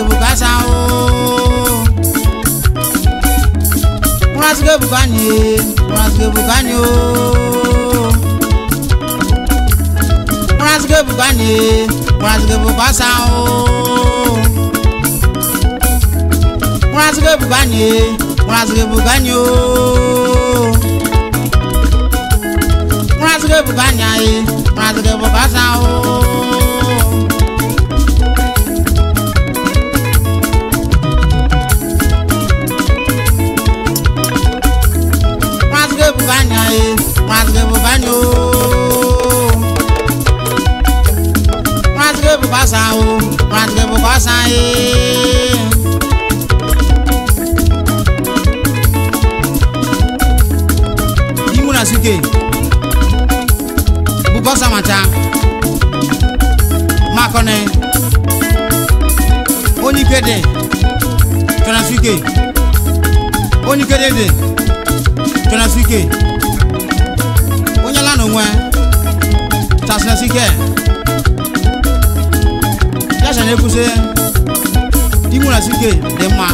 ke bukasa o. Wọ́n á sì ke bukani e, wọ́n á sì ke bukani o. Wọ́n á sì ke bukani e, wọ́n á sì ke bukasa o. Wọ́n á sì ke bukani e, wọ́n á sì ke bukani o. Wọ́n á sì ke bukani e, wọ́n á sì ke bukasa o. akɔnɛ onikede tɔnasuke onikede de tɔnasuke onyala nuŋɛ tasinɛsikɛ yasane ekuse dimunasuke de ma.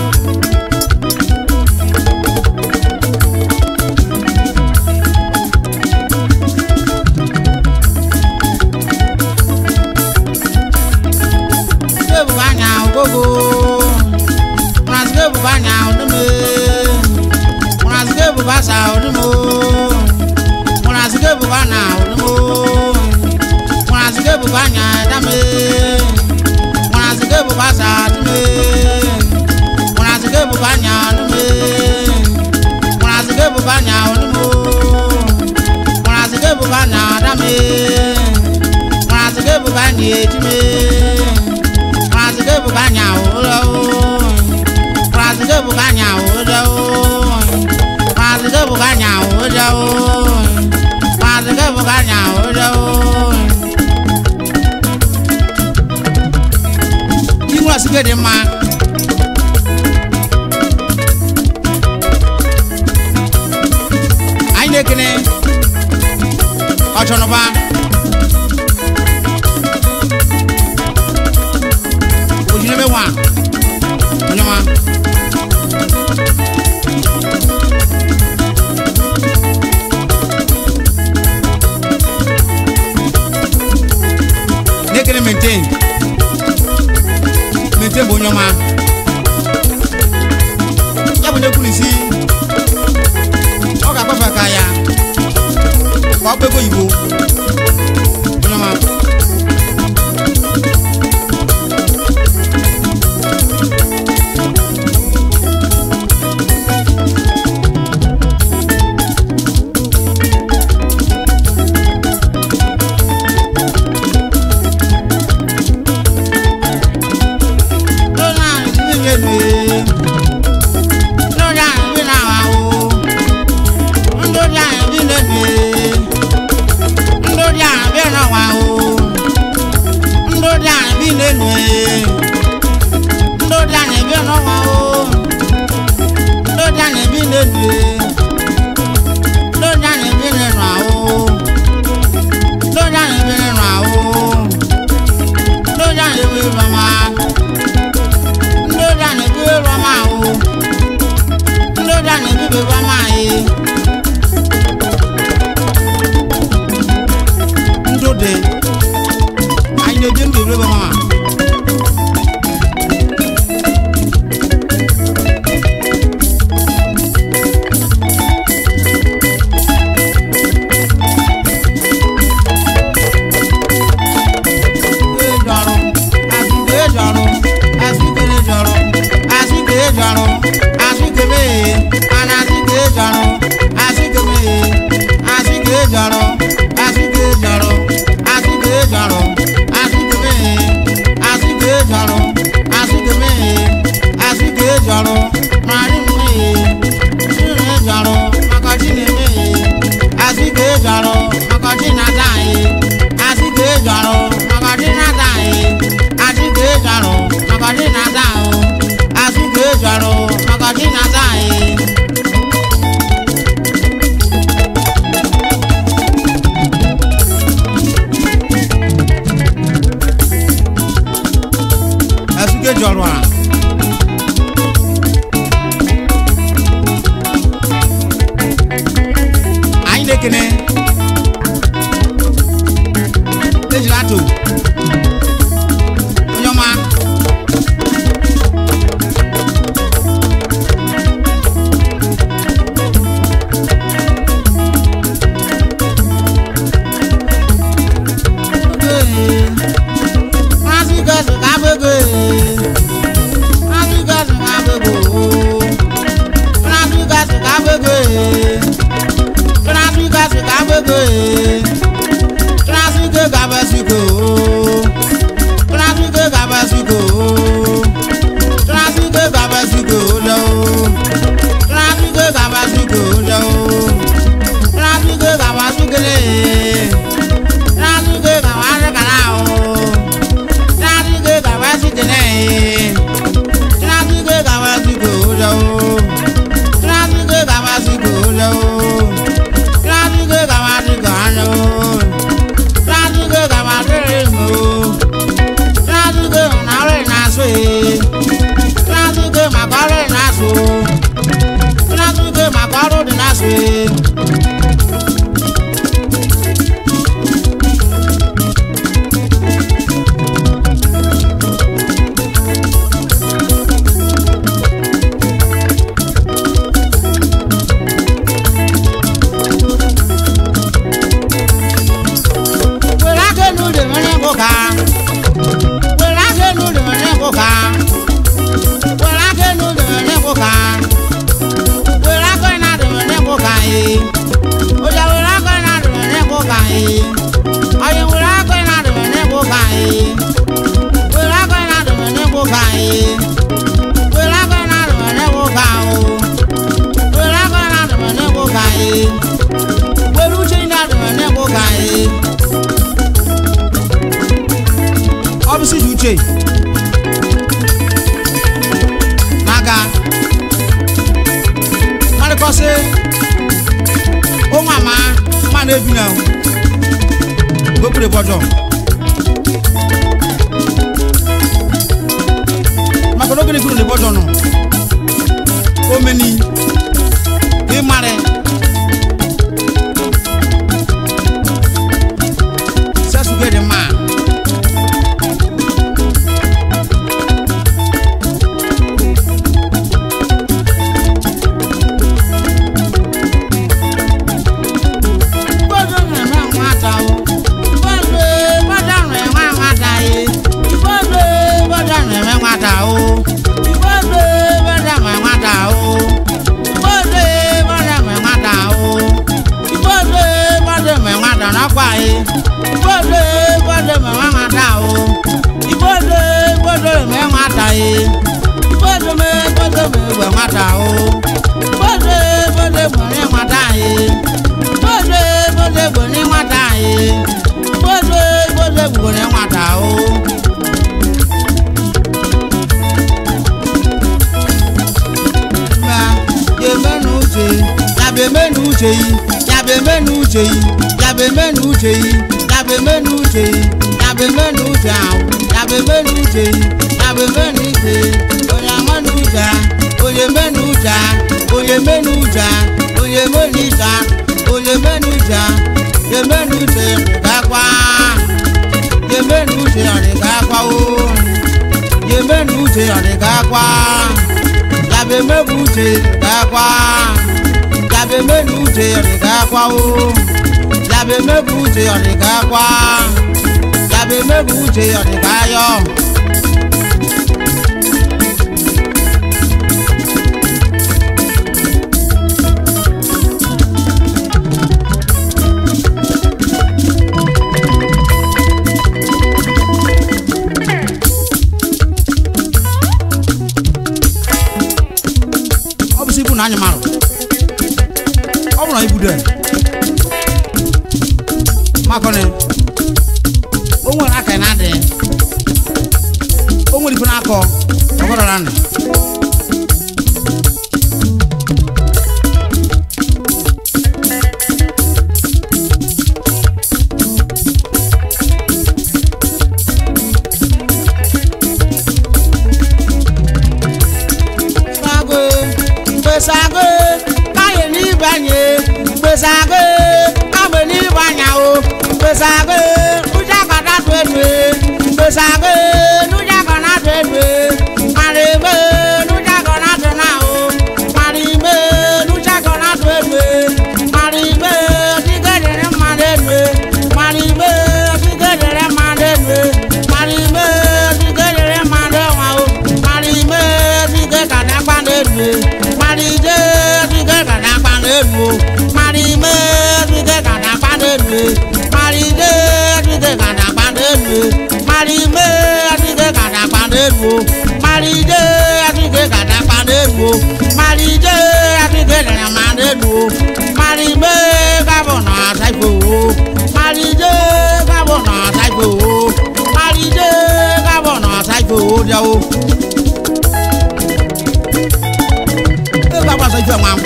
Marazige buba na adame Marazige buba ni etime Marazige buba ni awolo Marazige buba ni awolo Marazige buba ni awolo Marazige buba ni awolo Inwe asige dị mma Anyị na-ekene ọjọ́ nọba. òjìlẹ̀ mẹ́wàá ọjọ́ wa. nekele maintain maintain bo nyɔma yabu ne kuli si. bebe wa ma Claro Eduardo. ṣe. gbọ́dọ̀ were nwata o mba ya eme na uche ya bụ eme na uche yi ya bụ eme na uche yi ya bụ eme na uche yi ya bụ eme na uche yi ya bụ eme na uche ahụ ya bụ eme na uche yi ya bụ eme na uche onye ama na uche onye eme na uche onye eme na uche onye eme na uche onye eme na uche eme na uche ga kwaa yemenu ṣe àdìgákwá o yemenu ṣe àdìgákwá yàbẹ mẹbu ṣe àdìgákwá yàbẹ mẹnu ṣe àdìgákwá o yàbẹ mẹbu ṣe àdìgákwá yàbẹ ṣe àdìgáyọ. con lẹ́nu o mari gbé kábọ̀nà àtàgbò o mari gbé kábọ̀nà àtàgbò o mari gbé kábọ̀nà àtàgbò o dẹ́ o. ẹ bá wàásù ìjọ máa ń.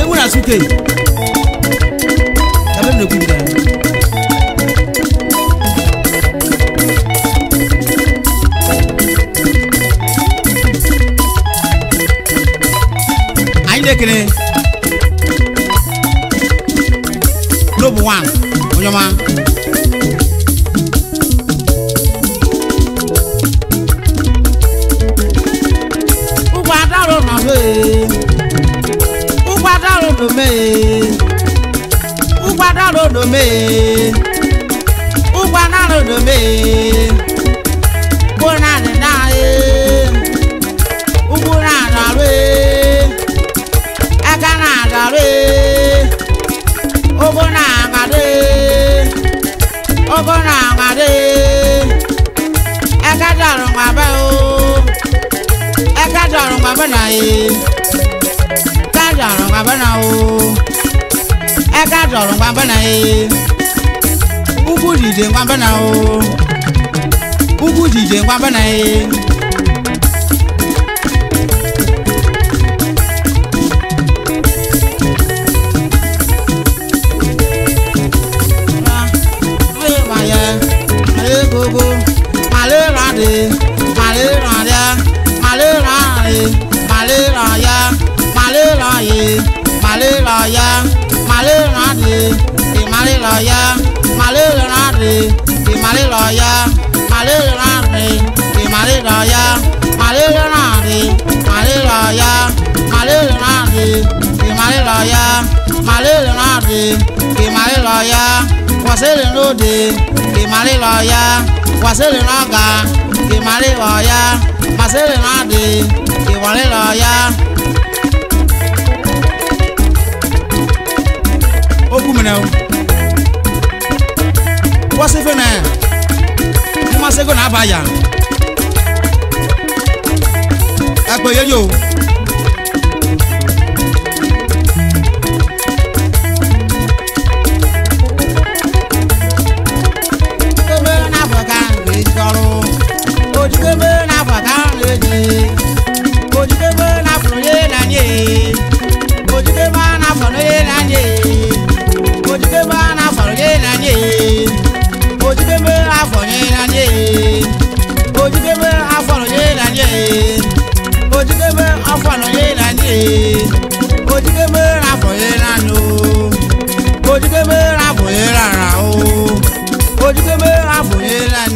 ewúrẹ́ sùn tèyí. onye kene n'obu one onye ọma ụgwọ adarọ na be ụgwọ adarọ na me ụgwọ adarọ na me ụgwọ adarọ na me bụ anyị ugwu dije ngwambe na o ugwu dije ngwambe na anyị lọ́yà màlẹ́ lọ́rẹ́ kì màlẹ́ lọ́yà màlẹ́ lọ́rẹ́ kì màlẹ́ lọ́yà màlẹ́ lọ́rẹ́ màlẹ́ lọ́yà màlẹ́ lọ́rẹ́ kì màlẹ́ lọ́yà màlẹ́ lọ́rẹ́ kì màlẹ́ lọ́yà wàsẹ́lẹ̀ lóde kì màlẹ́ lọ́yà wàsẹ́lẹ̀ lọ́gà kì màlẹ́ lọ́yà màsẹ́lẹ̀ lọ́dẹ kì màlẹ́ lọ́yà. ogumina o bɔsefe nɛ kumaseko n'aba ya ɛkpɛ yeyo. ojúlé mẹ́ àmúyé lánàá.